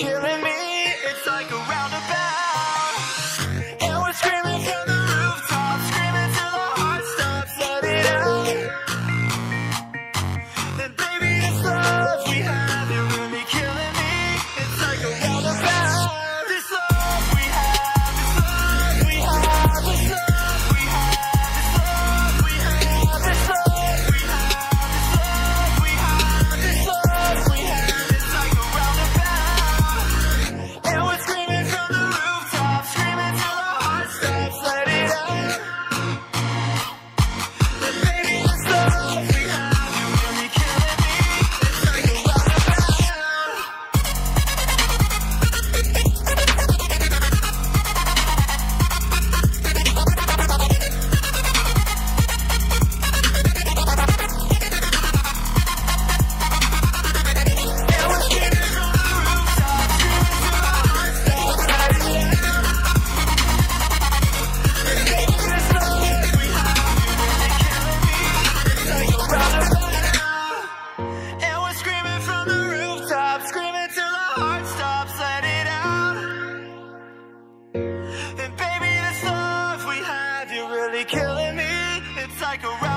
killing me. It's like a killing me. It's like a